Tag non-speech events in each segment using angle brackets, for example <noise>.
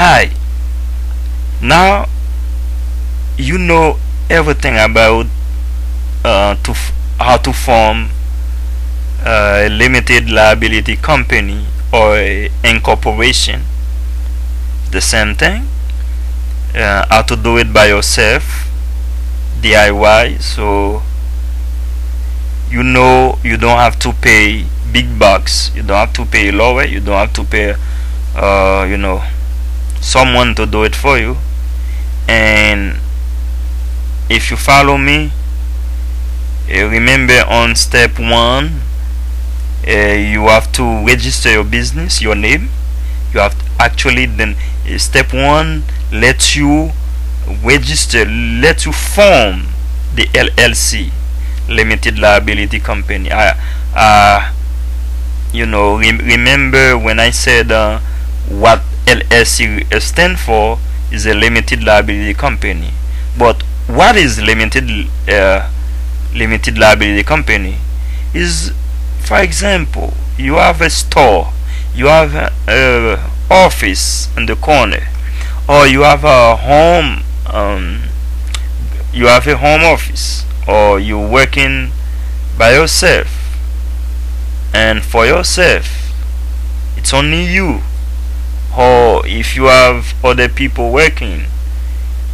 hi. Now you know everything about uh, to how to form a limited liability company or incorporation the same thing uh, how to do it by yourself DIY so you know you don't have to pay big bucks. You don't have to pay lower. You don't have to pay uh, you know someone to do it for you. And if you follow me remember on step one uh, you have to register your business your name. You have actually then uh, step one lets you register let you form the LLC limited liability company. I uh, you know rem remember when I said uh, what LLC stand for is a limited liability company. But what is limited uh, limited liability company? Is for example you have a store you have a, office in the corner or you have a home um, you have a home office or you're working by yourself. And for yourself it's only you or if you have other people working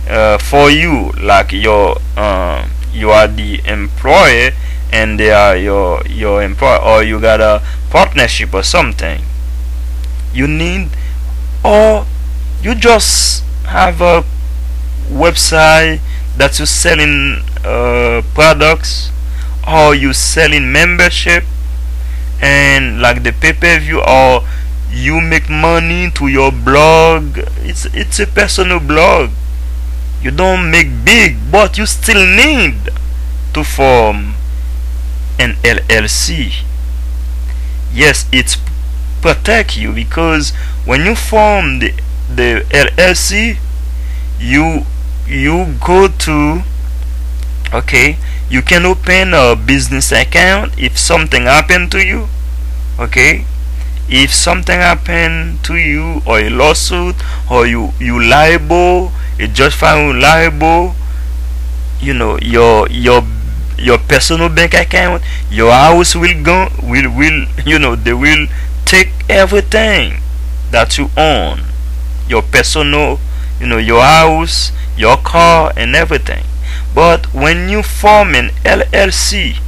uh, for you like your uh, you are the employer and they are your your employer or you got a partnership or something you need or you just have a website that you're selling uh, products or you selling membership and like the pay-per-view or you make money to your blog. It's it's a personal blog. You don't make big but you still need to form an LLC yes it's protect you because when you form the the LLC you you go to okay you can open a business account if something happened to you okay if something happened to you or a lawsuit or you you liable a judge found you liable you know your your your personal bank account your house will go will will you know they will take everything that you own your personal you know your house your car and everything. But when you form an LLC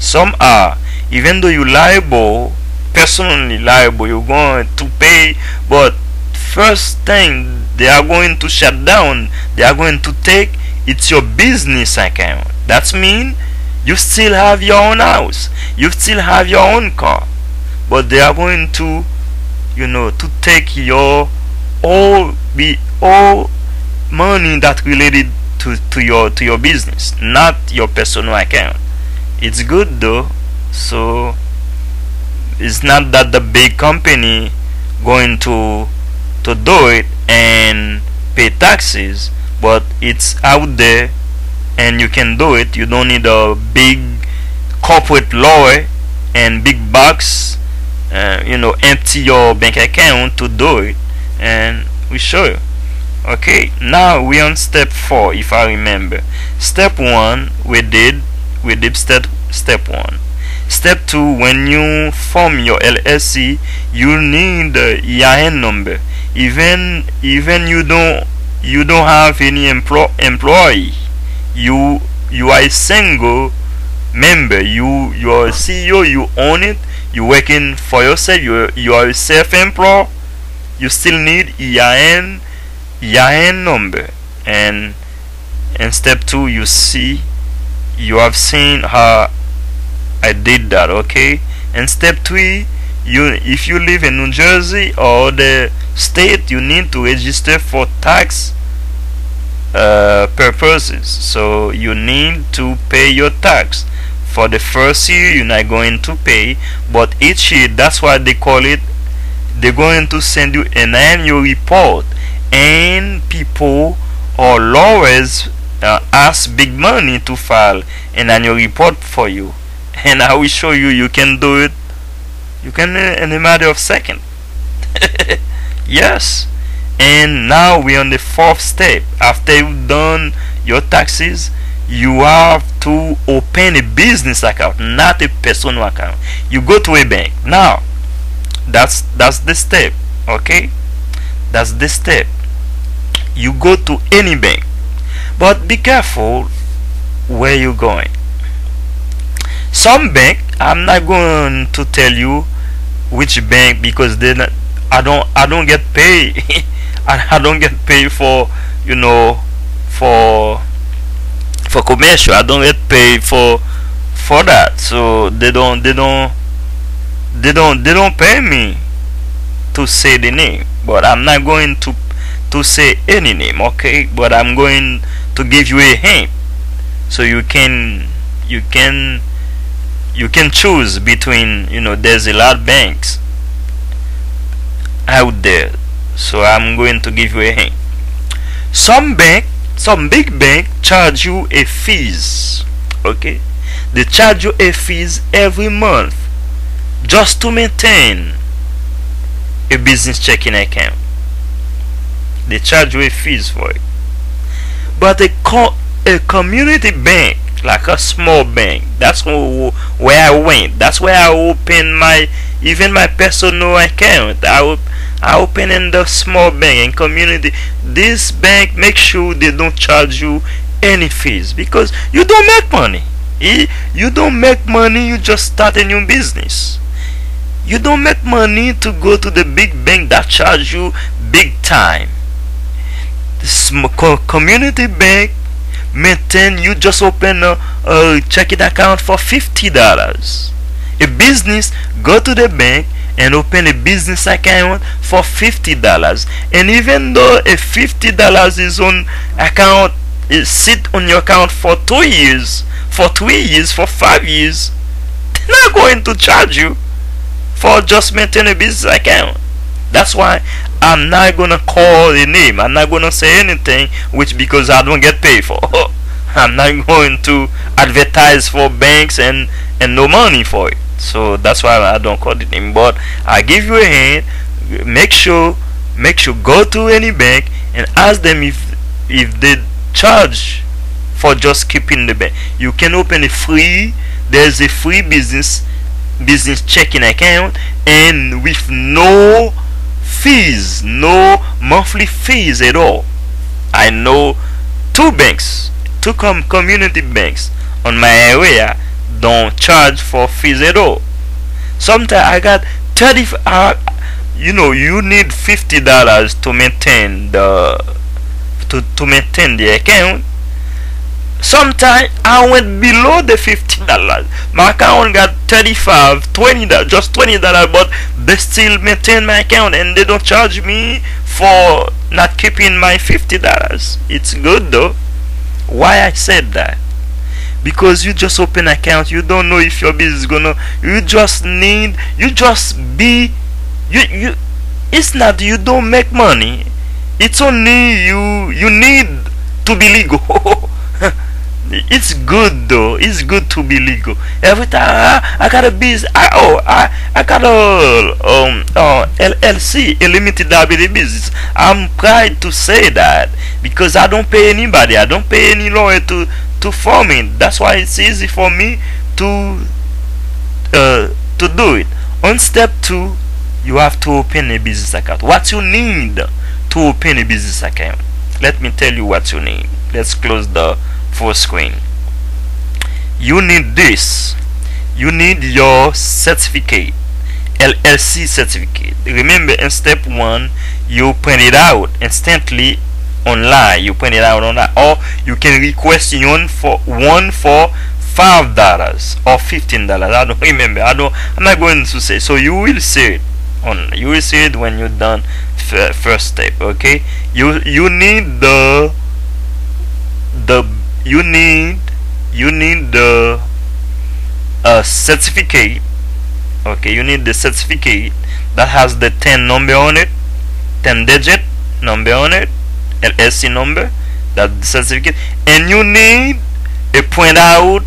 some are even though you liable personally liable you're going to pay. But first thing they are going to shut down they are going to take it's your business account that means you still have your own house you still have your own car. But they are going to you know to take your all be all money that related to, to your to your business not your personal account. It's good though so it's not that the big company going to to do it and pay taxes but it's out there and you can do it. You don't need a big corporate lawyer and big bucks uh, you know empty your bank account to do it. And we show you. Okay now we on step four if I remember. Step one we did we did step step one step two when you form your LLC you need the EIN number. Even even you don't you don't have any emplo employee. You you are a single member. You you are a CEO you own it you working for yourself you you are a self-employed. You still need EIN EIN number. And in step 2 you see you have seen how I did that okay? And step 3 you if you live in New Jersey or the state you need to register for tax uh, purposes. So you need to pay your tax. For the first year you're not going to pay but each year that's why they call it they're going to send you an annual report. And people or lawyers uh, ask big money to file an annual report for you and I will show you you can do it. You can uh, in a matter of second. <laughs> Yes. And now we're on the fourth step. After you've done your taxes you have to open a business account not a personal account. You go to a bank. Now that's that's the step okay? That's the step. You go to any bank. But be careful where you're going some bank i'm not going to tell you which bank because then i don't i don't get paid. <laughs> I don't get paid for you know for for commercial. I don't get paid for for that. So they don't they don't they don't they don't pay me to say the name. But I'm not going to to say any name okay? But I'm going to give you a hint so you can you can you can choose between you know there's a lot of banks out there. So I'm going to give you a hint. Some bank some big bank charge you a fees okay? They charge you a fees every month just to maintain a business checking account. They charge you a fees for it. But a, co a community bank like a small bank. That's where I went. That's where I opened my even my personal account. I I open in the small bank and community. This bank make sure they don't charge you any fees because you don't make money. You don't make money you just start a new business. You don't make money to go to the big bank that charge you big time. Small community bank maintain you just open a, a checking account for $50 a business go to the bank and open a business account for $50 and even though a $50 is on account is sit on your account for two years for three years for five years they're not going to charge you for just maintaining a business account. That's why I'm not gonna call a name. I'm not gonna say anything which because I don't get paid for. <laughs> I'm not going to advertise for banks and and no money for it. So that's why I don't call the name. But I give you a hint. make sure make sure go to any bank and ask them if if they charge for just keeping the bank. You can open a free there's a free business business checking account and with no fees no monthly fees at all I know two banks two com community banks on my area don't charge for fees at all. Sometimes I got 30 uh, you know you need $50 to maintain the to, to maintain the account sometimes I went below the $50 my account got 35 $20 just $20 but they still maintain my account and they don't charge me for not keeping my $50 it's good though. Why I said that? Because you just open account you don't know if your business is gonna you just need you just be you you it's not you don't make money. It's only you you need to be legal <laughs> it's good though. It's good to be legal. Every time I, I got a business I, oh I, I got a um uh, LLC a limited liability business. I'm proud to say that because I don't pay anybody. I don't pay any lawyer to to form it. That's why it's easy for me to uh, to do it. On step two you have to open a business account. What you need to open a business account? Let me tell you what you need. Let's close the full screen. You need this. You need your certificate LLC certificate. Remember in step one you print it out instantly online. You print it out online. Or you can request one for one for five dollars or fifteen dollars. I don't <laughs> remember. I don't i'm not going to say. So you will see it on you will see it when you're done first step okay? You you need the the you need you need the uh, certificate okay you need the certificate that has the 10 number on it 10 digit number on it LLC number, that certificate, and you need a printout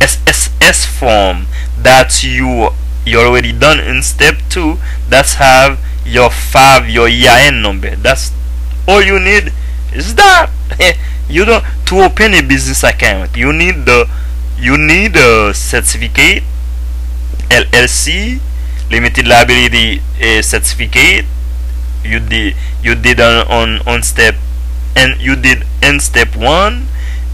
SSS form that you you already done in step two that's have your five your EIN number. That's all you need is that. <laughs> you don't to open a business account. You need the you need a certificate, LLC, limited liability certificate. You did you did on, on on step and you did in step one,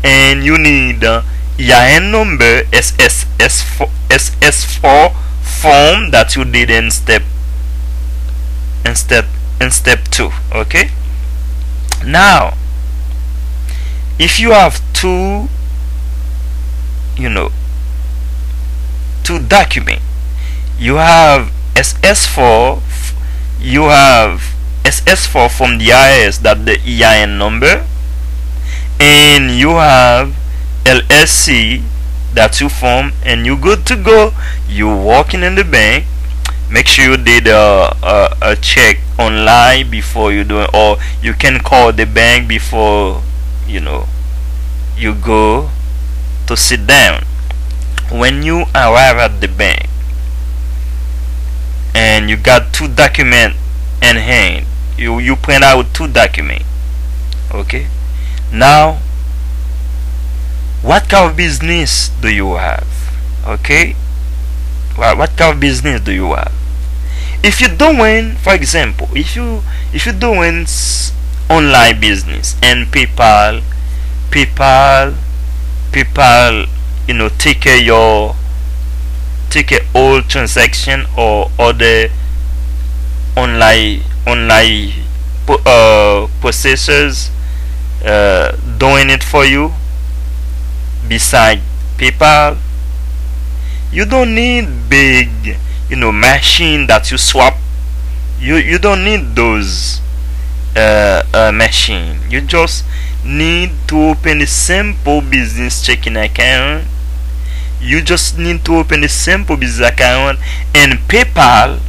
and you need uh, EIN number SSS4 SS4 form that you did in step in step in step two. Okay. Now, if you have two, you know, two document, you have SS4, you have SS4 from the IRS that the EIN number, and you have LLC that you form, and you good to go. You walking in the bank. Make sure you did a, a, a check online before you do it, or you can call the bank before you know you go to sit down. When you arrive at the bank and you got two document in hand you you print out two document okay? Now what kind of business do you have okay? Well, what kind of business do you have? If you're doing for example if you if you're doing online business and PayPal PayPal PayPal you know take your take a all transaction or other online online uh, processors uh, doing it for you beside PayPal. You don't need big you know machine that you swap. You you don't need those uh, uh, machine. You just need to open a simple business checking account. You just need to open a simple business account and PayPal.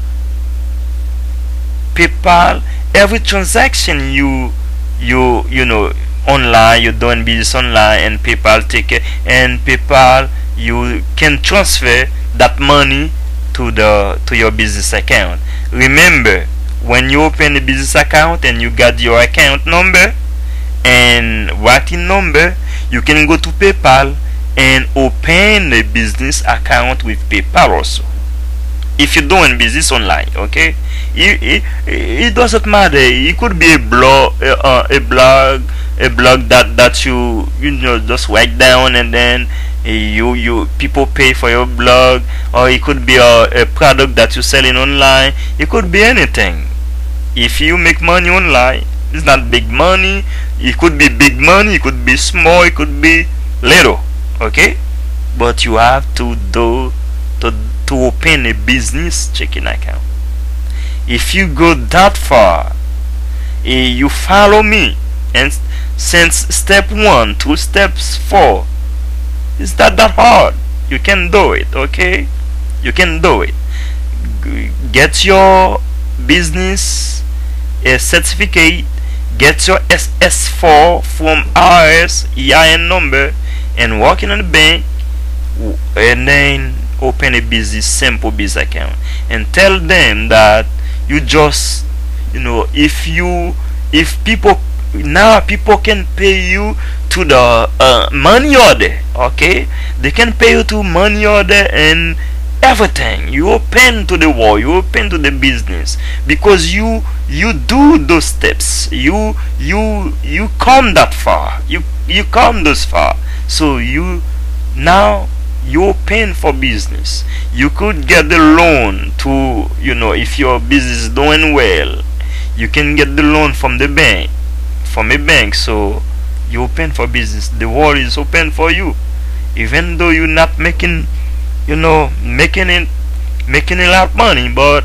PayPal every transaction you you you know online you're doing business online and PayPal take it. And PayPal you can transfer that money to the to your business account. Remember when you open a business account and you got your account number and working number you can go to PayPal and open a business account with PayPal also. If you're doing business online okay? It, it, it doesn't matter. It could be a blog uh, a blog a blog that that you you know just write down and then you you people pay for your blog. Or it could be a, a product that you're selling online. It could be anything if you make money online it's not big money. It could be big money it could be small it could be little okay? But you have to do to to open a business checking account. If you go that far eh, you follow me. And since step one to steps four it's not that hard. You can do it okay? You can do it. Get your business a certificate get your SS4 from IRS EIN number and walk in the bank and then open a business simple business account. And tell them that you just you know if you if people now people can pay you to the uh, money order okay? They can pay you to money order and everything. You open to the world you open to the business because you you do those steps. You you you come that far. You you come this far. So you now you open for business. You could get the loan to you know if your business is doing well you can get the loan from the bank from a bank. So you open for business. The world is open for you. Even though you're not making you know making it making a lot of money but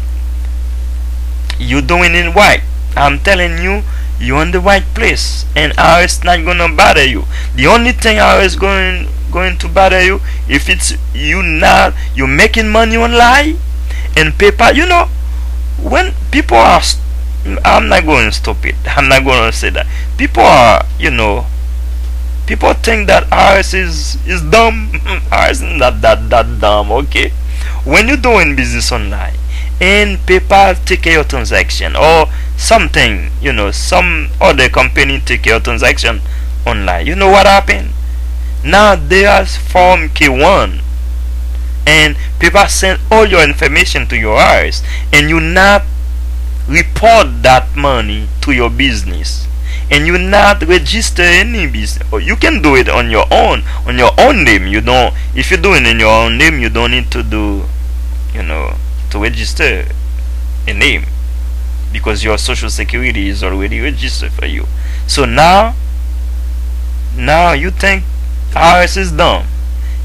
you're doing it right. I'm telling you you're in the right place and IRS not gonna bother you. The only thing IRS going going to bother you if it's you not you making money online and PayPal you know when people are I'm not going to stop it I'm not going to say that. People are you know people think that IRS is is dumb. <laughs> IRS is not that that dumb okay? When you're doing business online and PayPal take of transaction or something, you know, some other company take of transaction online. You know what happened? Now they are form K1 and PayPal send all your information to your house and you not report that money to your business and you not register any business you can do it on your own on your own name you don't if you're doing in your own name you don't need to do you know to register a name because your social security is already registered for you. So now now you think IRS is done.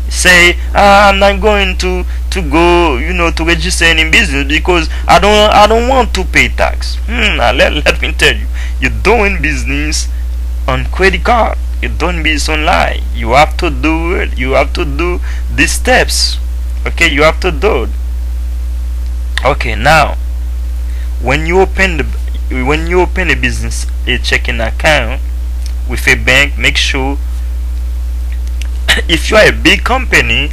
Say ah, I'm not going to to go you know to register any business because I don't I don't want to pay tax. Hmm, let, let me tell you you're doing business on credit card. You're doing business online. You have to do it. You have to do these steps. Okay you have to do it okay now when you open the when you open a business a checking account with a bank make sure <coughs> if you are a big company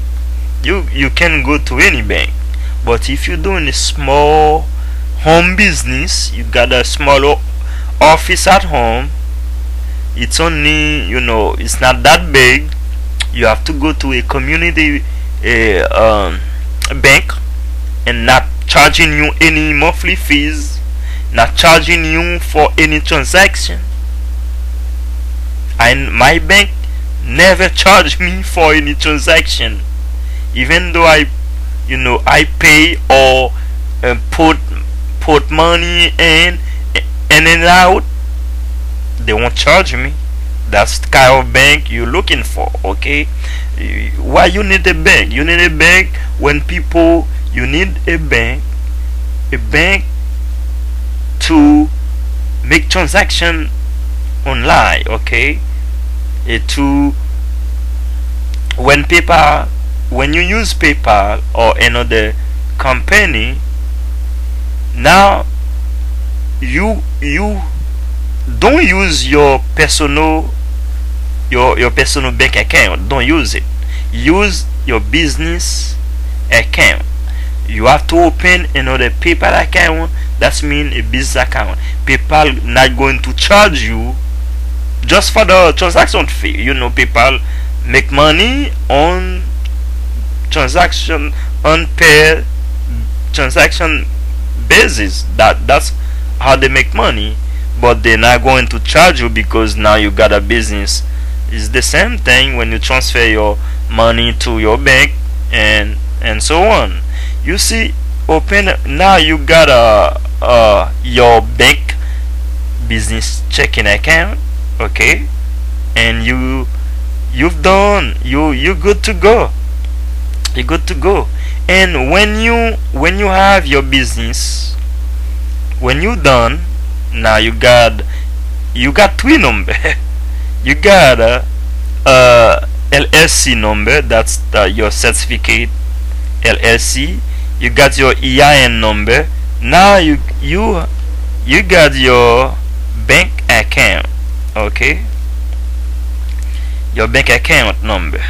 you you can go to any bank. But if you're doing a small home business you got a small office at home it's only you know it's not that big you have to go to a community a um, bank and not charging you any monthly fees not charging you for any transaction. And my bank never <laughs> charged me for any transaction even though I you know I pay or uh, put put money in in and out. They won't charge me. That's the kind of bank you're looking for okay? Why you need a bank? You need a bank when people you need a bank a bank to make transaction online okay? Uh, to when PayPal when you use PayPal or another company now you you don't use your personal your your personal bank account. Don't use it. Use your business account you have to open another PayPal account. That's mean a business account. PayPal not going to charge you just for the transaction fee. You know PayPal make money on transaction on per transaction basis. That that's how they make money. But they're not going to charge you because now you got a business. It's the same thing when you transfer your money to your bank and and so on you see open now you got a uh, your bank business checking account okay? And you you've done you you're good to go. You're good to go. And when you when you have your business when you done now you got you got three number. <laughs> You got uh, uh, a, a LLC number that's the, your certificate LLC you got your EIN number. Now you you you got your bank account okay? Your bank account number.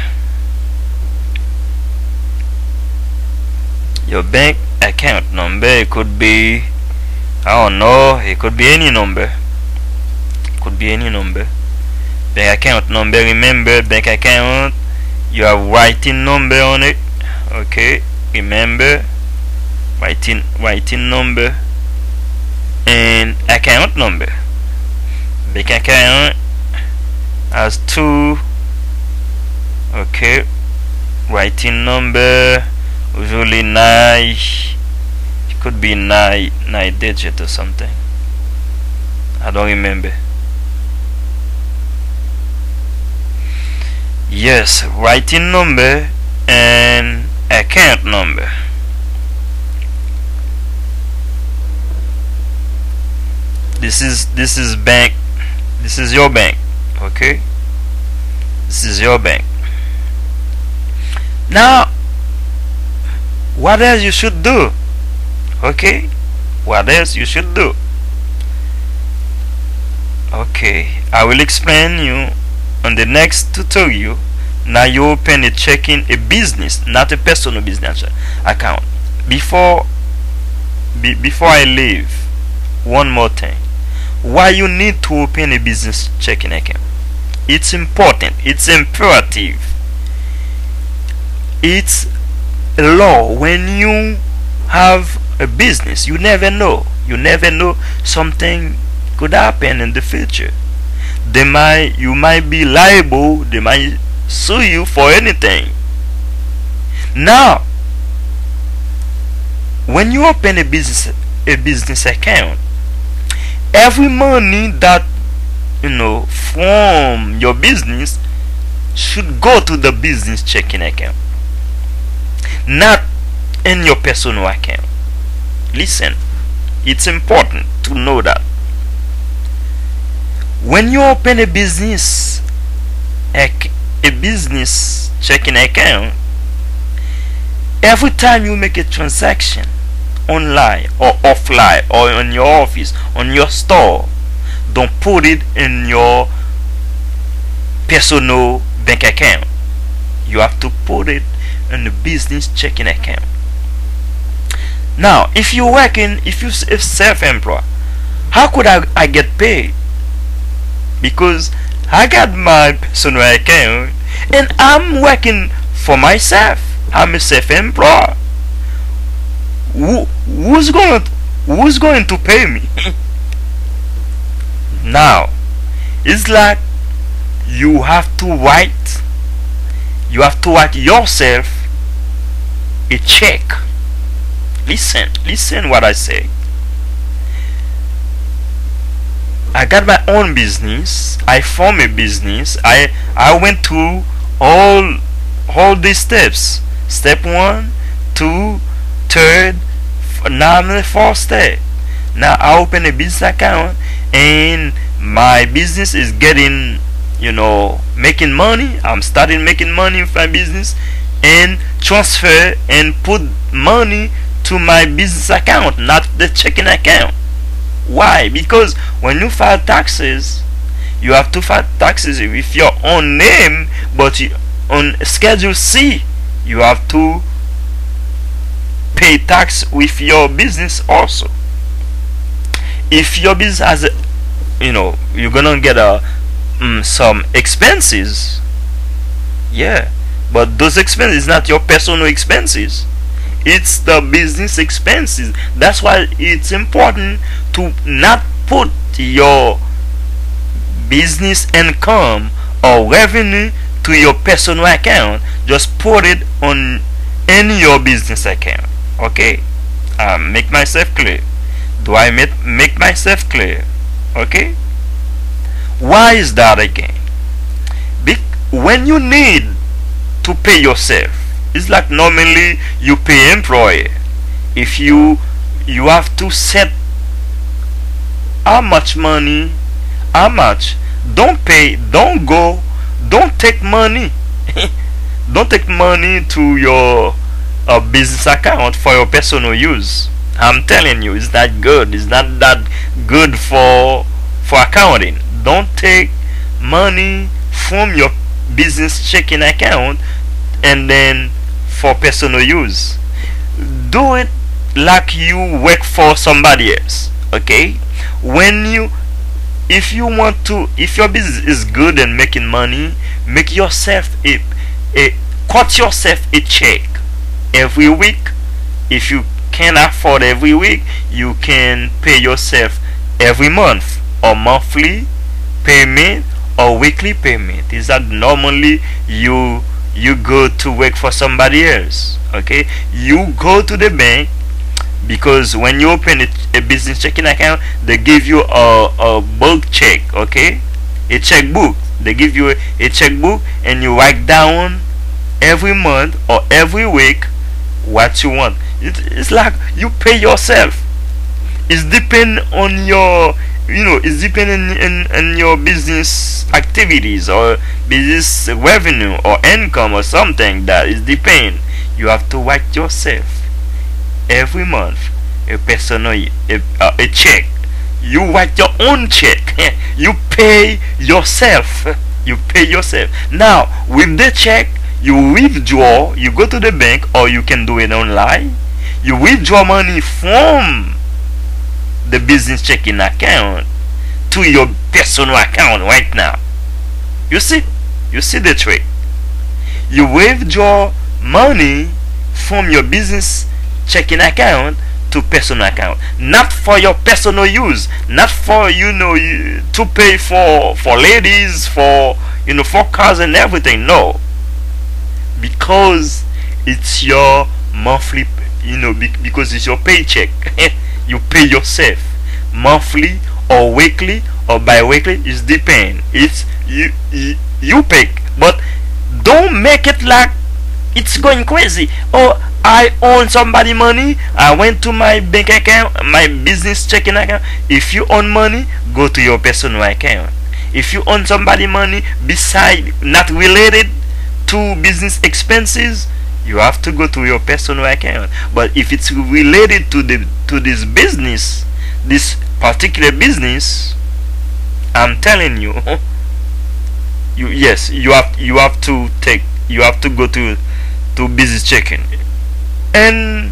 Your bank account number it could be I don't know it could be any number. Could be any number. Bank account number remember bank account you have writing number on it okay? Remember writing writing number. And account number. Bank account has two. Okay. Writing number usually nine. It could be nine nine digit or something. I don't remember. Yes writing number and account number this is this is bank. This is your bank okay? This is your bank. Now what else you should do okay? What else you should do? Okay I will explain you on the next tutorial. Now you open a checking a business not a personal business account. Before be, before I leave, one more thing. Why you need to open a business checking account? It's important. It's imperative. It's a law when you have a business. You never know. You never know something could happen in the future. They might you might be liable. They might sue you for anything. Now, when you open a business a business account, every money that you know from your business should go to the business checking account, not in your personal account. Listen, it's important to know that when you open a business a, a business checking account every time you make a transaction online or offline or in your office on your store. Don't put it in your personal bank account. You have to put it in the business checking account. Now if you're working if you if self-employed how could I, I get paid? Because I got my personal account and I'm working for myself. I'm a self-employed who, who's going who's going to pay me? <laughs> Now it's like you have to write you have to write yourself a check. Listen listen what i say. I got my own business. I form a business. I i went through all all these steps. Step one two third in the fourth step now I open a business account and my business is getting you know making money. I'm starting making money with my business and transfer and put money to my business account not the checking account. Why? Because when you file taxes you have to file taxes with your own name but you, on schedule C you have to pay tax with your business also. If your business has you know you're gonna get a um, some expenses yeah but those expenses not your personal expenses. It's the business expenses. That's why it's important to not put your business income or revenue to your personal account. Just put it on in your business account okay um, make myself clear. Do I make, make myself clear? Okay. Why is that again? Be when you need to pay yourself it's like normally you pay employer. If you you have to set how much money how much don't pay don't go don't take money. <laughs> Don't take money to your uh, business account for your personal use. I'm telling you it's not good. It's not that good for for accounting. Don't take money from your business checking account and then for personal use. Do it like you work for somebody else okay? When you if you want to if your business is good and making money make yourself a, a cut yourself a check every week. If you can't afford every week you can pay yourself every month or monthly payment or weekly payment. Is that normally you you go to work for somebody else? Okay? You go to the bank because when you open a, a business checking account they give you a, a bulk check okay? A checkbook. They give you a, a checkbook and you write down every month or every week what you want. It, it's like you pay yourself. It's depend on your you know it's depending on, in your business activities or business revenue or income or something that is depend. You have to write yourself. Every month a personal a, uh, a check. You write your own check. <laughs> You pay yourself. <laughs> You pay yourself. Now with the check you withdraw you go to the bank or you can do it online you withdraw money from the business checking account to your personal account right now. You see? You see the trick? You withdraw money from your business checking account to personal account not for your personal use not for you know to pay for for ladies for you know for cars and everything no because it's your monthly you know because it's your paycheck. <laughs> You pay yourself. Monthly or weekly or bi-weekly it depend. It's you, you you pay but don't make it like it's going crazy. Oh i own somebody money. I went to my bank account my business checking account. If you own money go to your personal account. If you own somebody money beside not related to business expenses you have to go to your personal account. But if it's related to the to this business this particular business i'm telling you <laughs> you yes you have you have to take you have to go to to business checking. And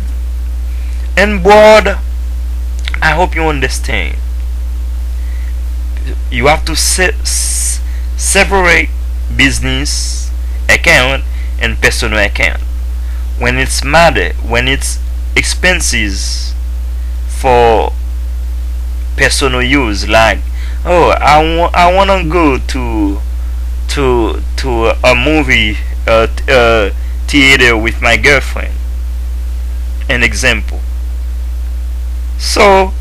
and board i hope you understand. You have to se- separate business account and personal account. When it's matter when it's expenses for personal use like oh i want i want to go to to to a movie uh, uh, theater with my girlfriend. An example. So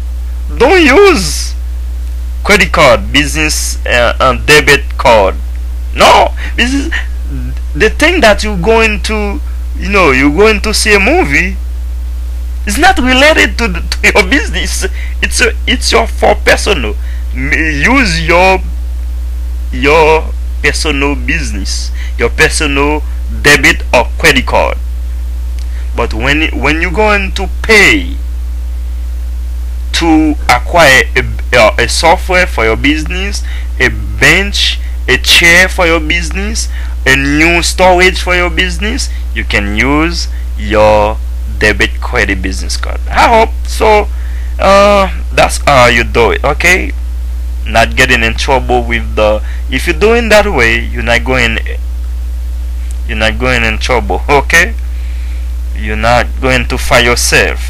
don't use credit card business uh, and debit card. No this is the thing that you're going to you know you're going to see a movie it's not related to, the, to your <laughs> business. It's a, it's your for personal. Use your your personal business your personal debit or credit card. But when when you're going to pay to acquire a, a software for your business a bench a chair for your business a new storage for your business you can use your debit credit business card. I hope so. Uh, that's how you do it okay? Not getting in trouble with the if you're doing that way you're not going you're not going in trouble <laughs> okay? You're not going to find yourself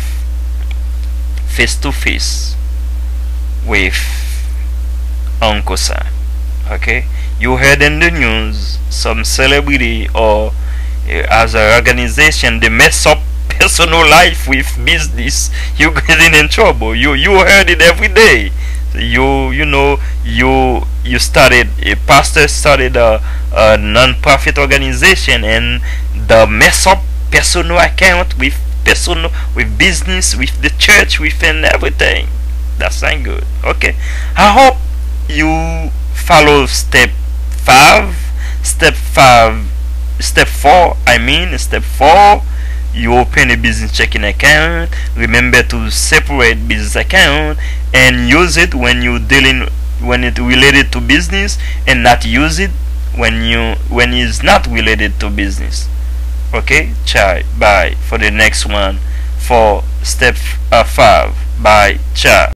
face to face with Uncle Sam okay you heard in the news some celebrity or uh, as an organization they mess up <laughs> personal life with business <laughs> you getting in trouble. You you heard it every day. You you know you you started a pastor started a, a non-profit organization and the mess up personal account with personal with business with the church within everything. That's not good. Okay. I hope you follow step five step five step four i mean step four you open a business checking account remember to separate business account and use it when you dealing when it related to business and not use it when you when it's not related to business. Okay chai bye. For the next one for step uh, 5 bye ciao